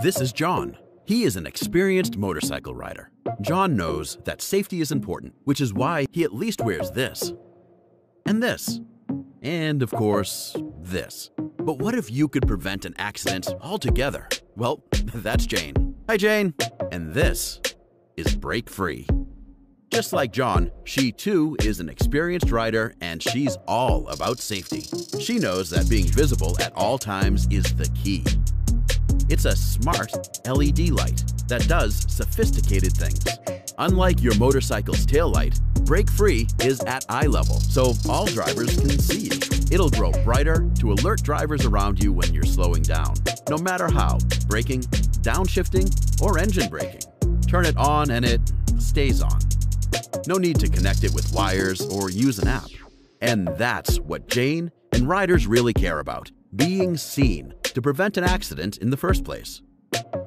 This is John. He is an experienced motorcycle rider. John knows that safety is important, which is why he at least wears this. And this. And of course, this. But what if you could prevent an accident altogether? Well, that's Jane. Hi, Jane. And this is Brake Free. Just like John, she too is an experienced rider and she's all about safety. She knows that being visible at all times is the key. It's a smart LED light that does sophisticated things. Unlike your motorcycle's taillight, Brake Free is at eye level, so all drivers can see you. It'll grow brighter to alert drivers around you when you're slowing down, no matter how, braking, downshifting, or engine braking. Turn it on and it stays on. No need to connect it with wires or use an app. And that's what Jane and riders really care about being seen to prevent an accident in the first place.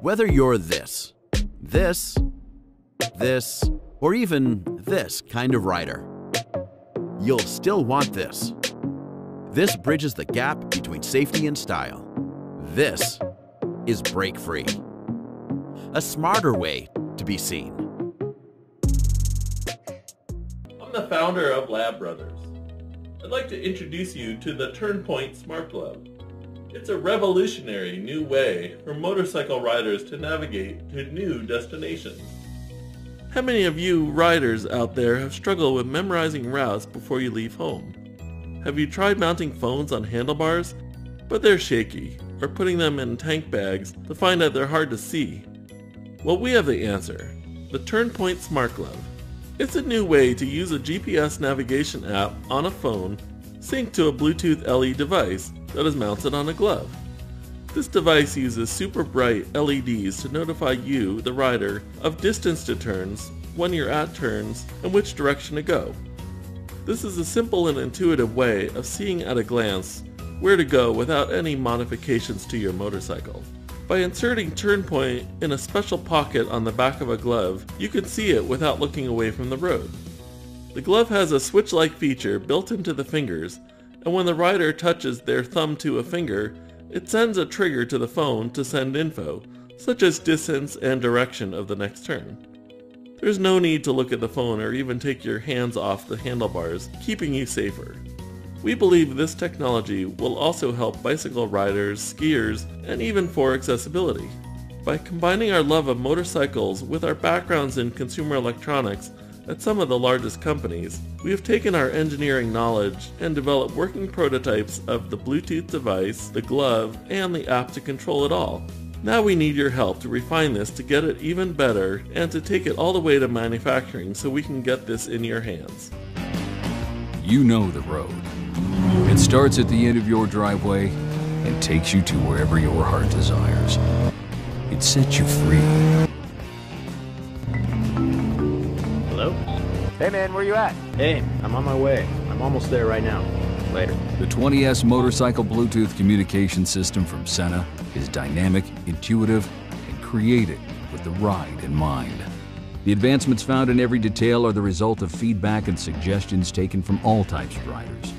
Whether you're this, this, this, or even this kind of rider, you'll still want this. This bridges the gap between safety and style. This is Brake Free. A smarter way to be seen. I'm the founder of Lab Brothers. I'd like to introduce you to the Turnpoint Smart Glove. It's a revolutionary new way for motorcycle riders to navigate to new destinations. How many of you riders out there have struggled with memorizing routes before you leave home? Have you tried mounting phones on handlebars, but they're shaky, or putting them in tank bags to find out they're hard to see? Well, we have the answer. The Turnpoint Smart Glove. It's a new way to use a GPS navigation app on a phone synced to a Bluetooth LE device that is mounted on a glove. This device uses super bright LEDs to notify you, the rider, of distance to turns, when you're at turns, and which direction to go. This is a simple and intuitive way of seeing at a glance where to go without any modifications to your motorcycle. By inserting Turnpoint in a special pocket on the back of a glove, you can see it without looking away from the road. The glove has a switch-like feature built into the fingers, and when the rider touches their thumb to a finger, it sends a trigger to the phone to send info, such as distance and direction of the next turn. There's no need to look at the phone or even take your hands off the handlebars, keeping you safer. We believe this technology will also help bicycle riders, skiers, and even for accessibility. By combining our love of motorcycles with our backgrounds in consumer electronics at some of the largest companies, we have taken our engineering knowledge and developed working prototypes of the Bluetooth device, the glove, and the app to control it all. Now we need your help to refine this to get it even better and to take it all the way to manufacturing so we can get this in your hands. You know the road. It starts at the end of your driveway and takes you to wherever your heart desires. It sets you free. Hello? Hey man, where you at? Hey, I'm on my way. I'm almost there right now. Later. The 20S motorcycle Bluetooth communication system from Sena is dynamic, intuitive, and created with the ride in mind. The advancements found in every detail are the result of feedback and suggestions taken from all types of riders.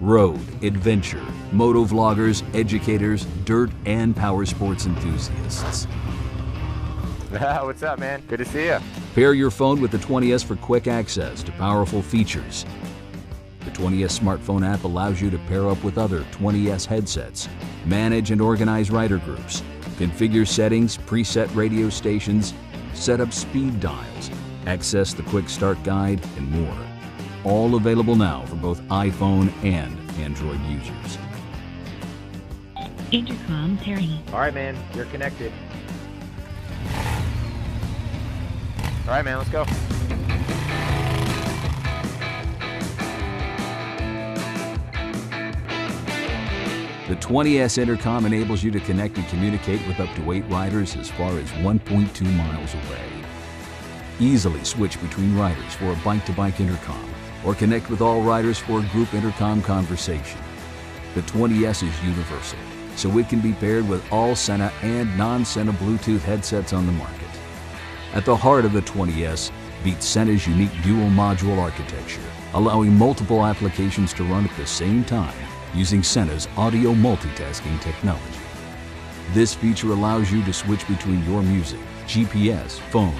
Road, adventure, moto vloggers, educators, dirt, and power sports enthusiasts. What's up, man? Good to see you. Pair your phone with the 20S for quick access to powerful features. The 20S smartphone app allows you to pair up with other 20S headsets, manage and organize rider groups, configure settings, preset radio stations, set up speed dials, access the quick start guide, and more. All available now for both iPhone and Android users. Intercom pairing. All right, man. You're connected. All right, man. Let's go. The 20S intercom enables you to connect and communicate with up to eight riders as far as 1.2 miles away. Easily switch between riders for a bike-to-bike intercom or connect with all riders for a group intercom conversation. The 20S is universal, so it can be paired with all Sena and non-Sena Bluetooth headsets on the market. At the heart of the 20S beats Sena's unique dual module architecture, allowing multiple applications to run at the same time using Sena's audio multitasking technology. This feature allows you to switch between your music, GPS, phone,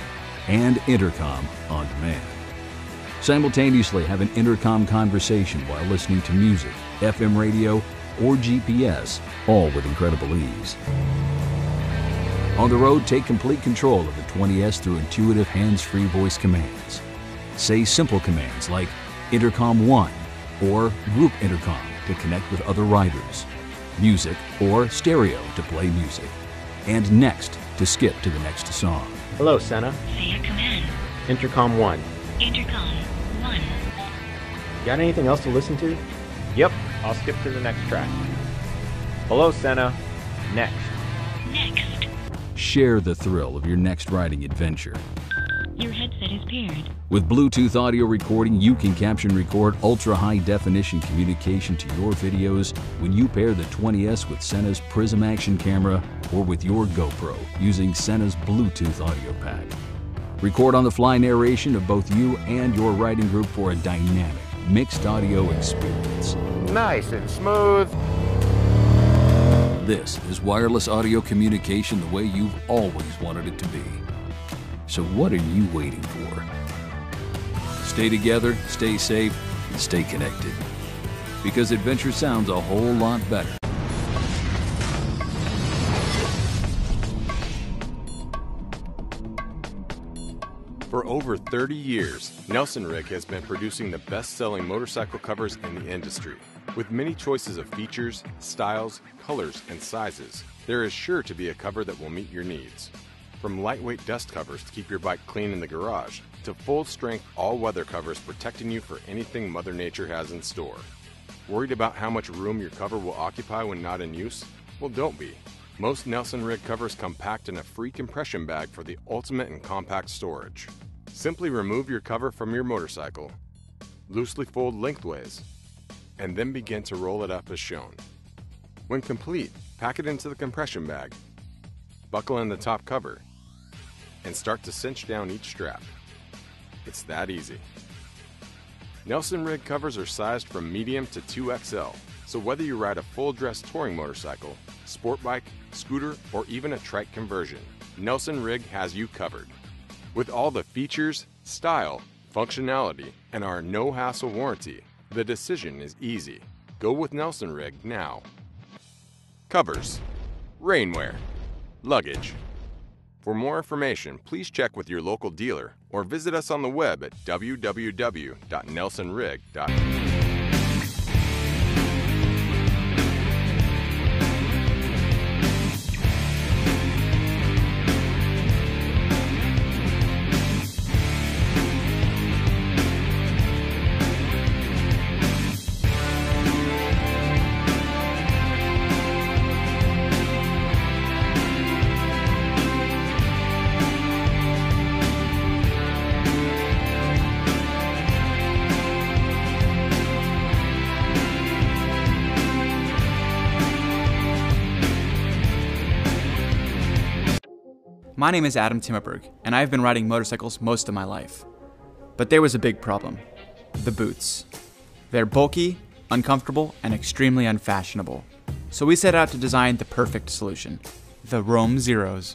and intercom on demand. Simultaneously have an intercom conversation while listening to music, FM radio, or GPS, all with incredible ease. On the road, take complete control of the 20S through intuitive hands-free voice commands. Say simple commands like Intercom 1 or Group Intercom to connect with other riders, Music or Stereo to play music, and Next to skip to the next song. Hello, Sena. Say your command. Intercom 1. Intercom 1. Got anything else to listen to? Yep, I'll skip to the next track. Hello, Sena. Next. Next. Share the thrill of your next riding adventure. Your headset is paired. With Bluetooth audio recording, you can caption record ultra high definition communication to your videos when you pair the 20S with Sena's Prism Action camera or with your GoPro using Sena's Bluetooth audio pack. Record on the fly narration of both you and your riding group for a dynamic, mixed audio experience. Nice and smooth. This is wireless audio communication the way you've always wanted it to be. So, what are you waiting for? Stay together, stay safe, and stay connected. Because adventure sounds a whole lot better. For over 30 years, Nelson-Rigg has been producing the best selling motorcycle covers in the industry. With many choices of features, styles, colors, and sizes, there is sure to be a cover that will meet your needs. From lightweight dust covers to keep your bike clean in the garage, to full strength all weather covers protecting you for anything Mother Nature has in store. Worried about how much room your cover will occupy when not in use? Well, don't be. Most Nelson-Rigg covers come packed in a free compression bag for the ultimate in compact storage. Simply remove your cover from your motorcycle, loosely fold lengthways, and then begin to roll it up as shown. When complete, pack it into the compression bag, buckle in the top cover, and start to cinch down each strap. It's that easy. Nelson-Rigg covers are sized from medium to 2XL, so whether you ride a full dress touring motorcycle, sport bike, scooter, or even a trike conversion, Nelson-Rigg has you covered. With all the features, style, functionality, and our no hassle warranty, the decision is easy. Go with Nelson-Rigg now. Covers, rainwear, luggage. For more information, please check with your local dealer or visit us on the web at www.nelsonrigg.com. My name is Adam Timmerberg, and I've been riding motorcycles most of my life. But there was a big problem the boots. They're bulky, uncomfortable, and extremely unfashionable. So we set out to design the perfect solution the Rome Zeros.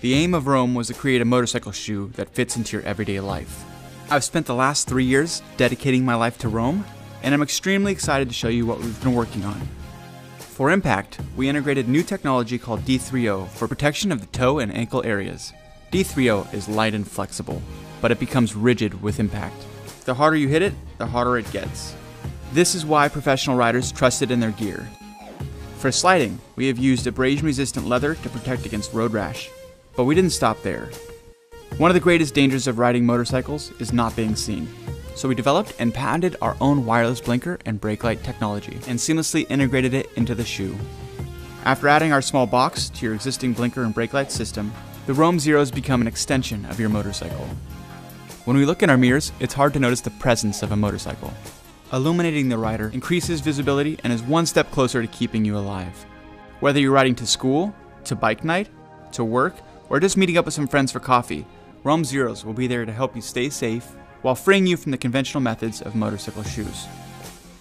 The aim of Rome was to create a motorcycle shoe that fits into your everyday life. I've spent the last three years dedicating my life to Rome, and I'm extremely excited to show you what we've been working on. For impact, we integrated new technology called D3O for protection of the toe and ankle areas. D3O is light and flexible, but it becomes rigid with impact. The harder you hit it, the harder it gets. This is why professional riders trust it in their gear. For sliding, we have used abrasion resistant leather to protect against road rash. But we didn't stop there. One of the greatest dangers of riding motorcycles is not being seen. So we developed and patented our own wireless blinker and brake light technology and seamlessly integrated it into the shoe. After adding our small box to your existing blinker and brake light system, the Roam Zeros become an extension of your motorcycle. When we look in our mirrors, it's hard to notice the presence of a motorcycle. Illuminating the rider increases visibility and is one step closer to keeping you alive. Whether you're riding to school, to bike night, to work, or just meeting up with some friends for coffee, Roam Zeros will be there to help you stay safe while freeing you from the conventional methods of motorcycle shoes.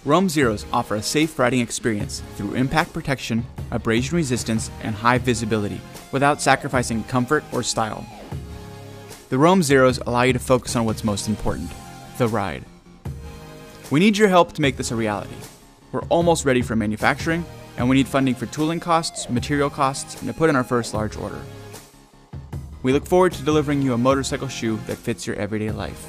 Rome Zeros offer a safe riding experience through impact protection, abrasion resistance, and high visibility without sacrificing comfort or style. The Rome Zeros allow you to focus on what's most important the ride. We need your help to make this a reality. We're almost ready for manufacturing, and we need funding for tooling costs, material costs, and to put in our first large order. We look forward to delivering you a motorcycle shoe that fits your everyday life.